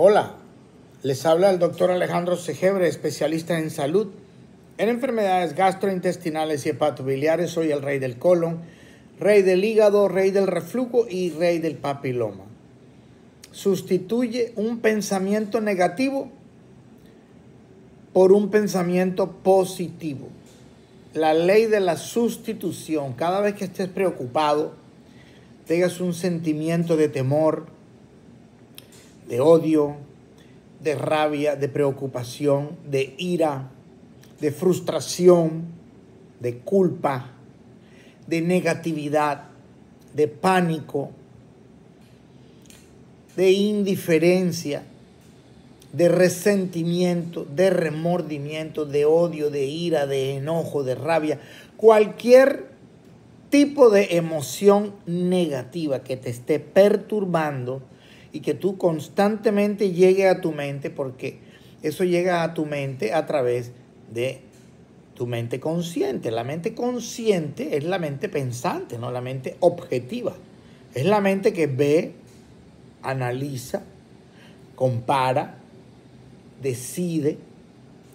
Hola, les habla el doctor Alejandro Segebre, especialista en salud, en enfermedades gastrointestinales y hepatobiliares. Soy el rey del colon, rey del hígado, rey del reflujo y rey del papiloma. Sustituye un pensamiento negativo por un pensamiento positivo. La ley de la sustitución. Cada vez que estés preocupado, tengas un sentimiento de temor, de odio, de rabia, de preocupación, de ira, de frustración, de culpa, de negatividad, de pánico, de indiferencia, de resentimiento, de remordimiento, de odio, de ira, de enojo, de rabia, cualquier tipo de emoción negativa que te esté perturbando, y que tú constantemente llegue a tu mente porque eso llega a tu mente a través de tu mente consciente. La mente consciente es la mente pensante, no la mente objetiva. Es la mente que ve, analiza, compara, decide,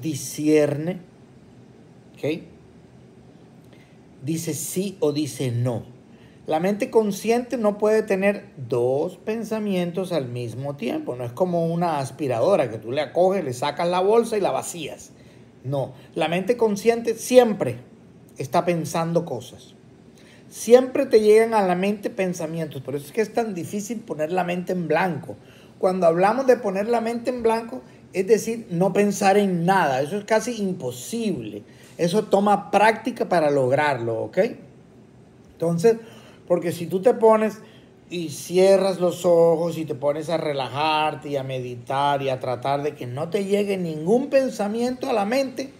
discierne, Dice sí o dice no. La mente consciente no puede tener dos pensamientos al mismo tiempo. No es como una aspiradora que tú le acoges, le sacas la bolsa y la vacías. No, la mente consciente siempre está pensando cosas. Siempre te llegan a la mente pensamientos. Por eso es que es tan difícil poner la mente en blanco. Cuando hablamos de poner la mente en blanco, es decir, no pensar en nada. Eso es casi imposible. Eso toma práctica para lograrlo, ¿ok? Entonces, porque si tú te pones y cierras los ojos y te pones a relajarte y a meditar y a tratar de que no te llegue ningún pensamiento a la mente,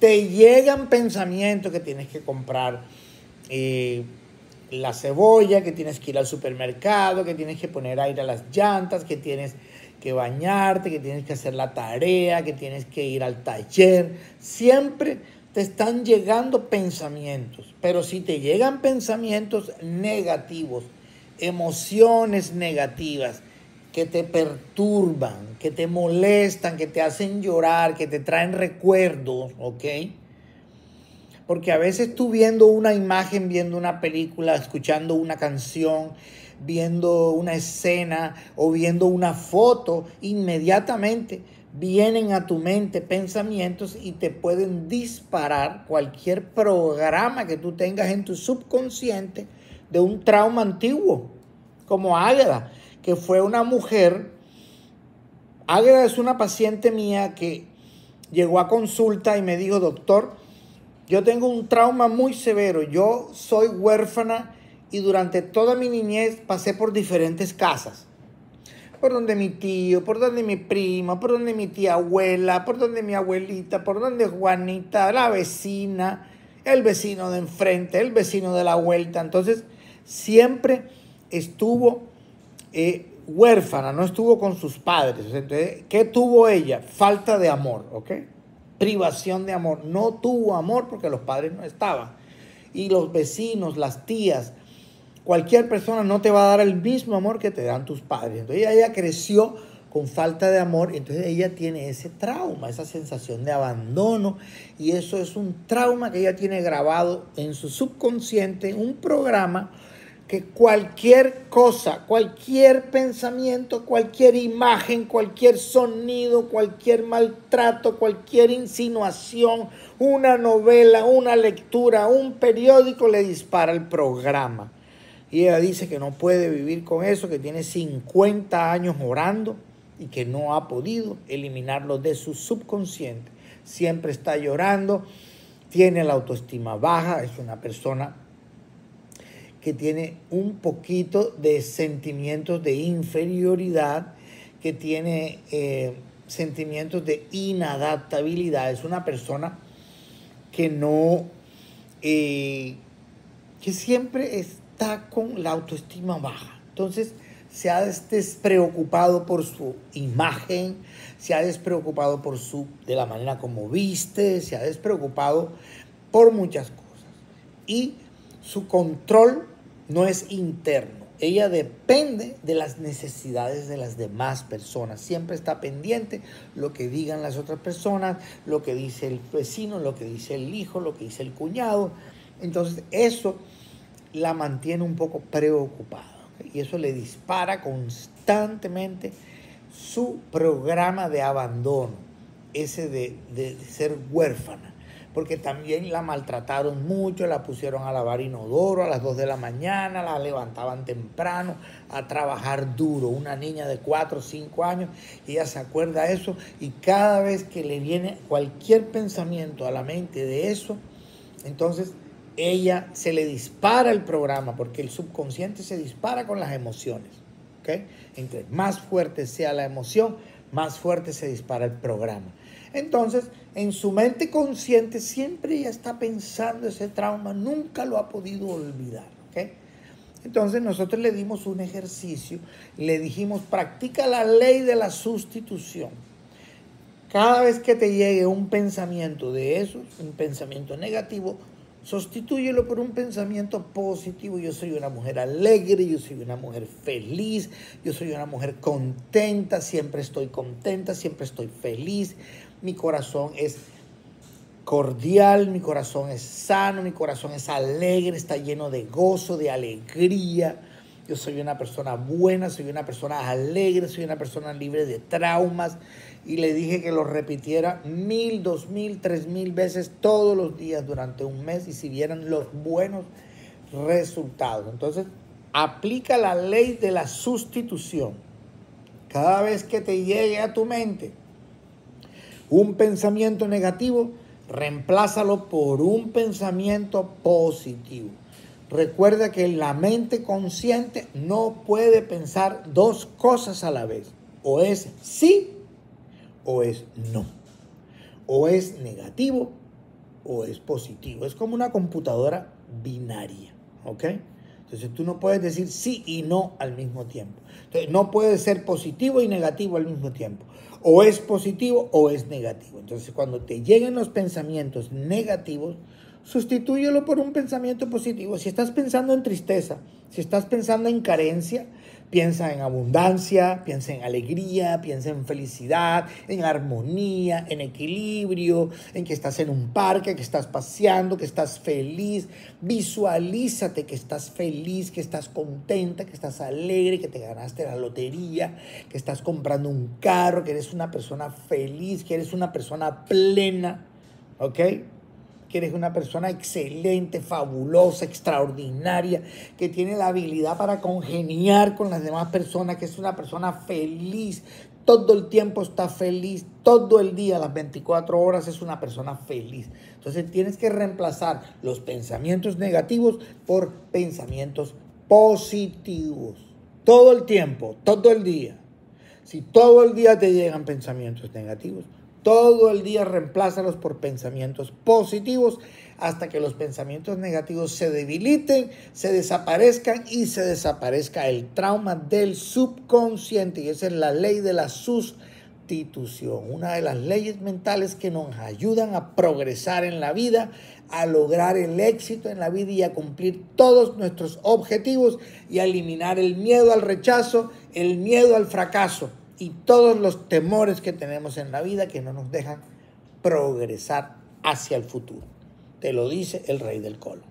te llegan pensamientos que tienes que comprar eh, la cebolla, que tienes que ir al supermercado, que tienes que poner aire a las llantas, que tienes que bañarte, que tienes que hacer la tarea, que tienes que ir al taller. Siempre te están llegando pensamientos, pero si te llegan pensamientos negativos, emociones negativas que te perturban, que te molestan, que te hacen llorar, que te traen recuerdos, ¿ok? Porque a veces tú viendo una imagen, viendo una película, escuchando una canción, viendo una escena o viendo una foto, inmediatamente vienen a tu mente pensamientos y te pueden disparar cualquier programa que tú tengas en tu subconsciente de un trauma antiguo, como Águeda, que fue una mujer. Águeda es una paciente mía que llegó a consulta y me dijo, doctor, yo tengo un trauma muy severo, yo soy huérfana y durante toda mi niñez pasé por diferentes casas por donde mi tío, por donde mi prima, por donde mi tía abuela, por donde mi abuelita, por donde Juanita, la vecina, el vecino de enfrente, el vecino de la vuelta. Entonces, siempre estuvo eh, huérfana, no estuvo con sus padres. Entonces, ¿qué tuvo ella? Falta de amor, ¿ok? Privación de amor. No tuvo amor porque los padres no estaban. Y los vecinos, las tías, cualquier persona no te va a dar el mismo amor que te dan tus padres. Entonces ella, creció con falta de amor, entonces ella tiene ese trauma, esa sensación de abandono, y eso es un trauma que ella tiene grabado en su subconsciente, un programa que cualquier cosa, cualquier pensamiento, cualquier imagen, cualquier sonido, cualquier maltrato, cualquier insinuación, una novela, una lectura, un periódico le dispara el programa. Y ella dice que no puede vivir con eso, que tiene 50 años orando y que no ha podido eliminarlo de su subconsciente. Siempre está llorando, tiene la autoestima baja, es una persona que tiene un poquito de sentimientos de inferioridad, que tiene eh, sentimientos de inadaptabilidad, es una persona que no, eh, que siempre es, está con la autoestima baja. Entonces se ha despreocupado por su imagen, se ha despreocupado por su, de la manera como viste, se ha despreocupado por muchas cosas. Y su control no es interno, ella depende de las necesidades de las demás personas. Siempre está pendiente lo que digan las otras personas, lo que dice el vecino, lo que dice el hijo, lo que dice el cuñado. Entonces eso la mantiene un poco preocupada y eso le dispara constantemente su programa de abandono, ese de, de ser huérfana porque también la maltrataron mucho, la pusieron a lavar inodoro a las 2 de la mañana, la levantaban temprano a trabajar duro. Una niña de 4 o 5 años, ella se acuerda de eso y cada vez que le viene cualquier pensamiento a la mente de eso, entonces ella se le dispara el programa, porque el subconsciente se dispara con las emociones. Entre más fuerte sea la emoción, más fuerte se dispara el programa. Entonces, en su mente consciente siempre ella está pensando ese trauma, nunca lo ha podido olvidar. Entonces nosotros le dimos un ejercicio, le dijimos, practica la ley de la sustitución. Cada vez que te llegue un pensamiento de esos, un pensamiento negativo, Sustitúyelo por un pensamiento positivo. Yo soy una mujer alegre, yo soy una mujer feliz, yo soy una mujer contenta, siempre estoy contenta, siempre estoy feliz. Mi corazón es cordial, mi corazón es sano, mi corazón es alegre, está lleno de gozo, de alegría. Yo soy una persona buena, soy una persona alegre, soy una persona libre de traumas. Y le dije que lo repitiera mil, dos mil, tres mil veces todos los días durante un mes y si vieran los buenos resultados. Entonces, aplica la ley de la sustitución. Cada vez que te llegue a tu mente un pensamiento negativo, reemplázalo por un pensamiento positivo. Recuerda que la mente consciente no puede pensar dos cosas a la vez. O es sí o es no. O es negativo o es positivo. Es como una computadora binaria. ¿Ok? Entonces tú no puedes decir sí y no al mismo tiempo. No puede ser positivo y negativo al mismo tiempo. O es positivo o es negativo. Entonces cuando te lleguen los pensamientos negativos, Sustitúyelo por un pensamiento positivo. Si estás pensando en tristeza, si estás pensando en carencia, piensa en abundancia, piensa en alegría, piensa en felicidad, en armonía, en equilibrio, en que estás en un parque, que estás paseando, que estás feliz. Visualízate que estás feliz, que estás contenta, que estás alegre, que te ganaste la lotería, que estás comprando un carro, que eres una persona feliz, que eres una persona plena. ¿Ok? Que eres una persona excelente, fabulosa, extraordinaria, que tiene la habilidad para congeniar con las demás personas, que es una persona feliz, todo el tiempo está feliz, todo el día, las 24 horas es una persona feliz. Entonces tienes que reemplazar los pensamientos negativos por pensamientos positivos. Todo el tiempo, todo el día. Si todo el día te llegan pensamientos negativos, todo el día reemplázalos por pensamientos positivos hasta que los pensamientos negativos se debiliten, se desaparezcan y se desaparezca el trauma del subconsciente. Y esa es la ley de la sustitución, una de las leyes mentales que nos ayudan a progresar en la vida, a lograr el éxito en la vida y a cumplir todos nuestros objetivos y a eliminar el miedo al rechazo, el miedo al fracaso y todos los temores que tenemos en la vida que no nos dejan progresar hacia el futuro. Te lo dice el rey del colo.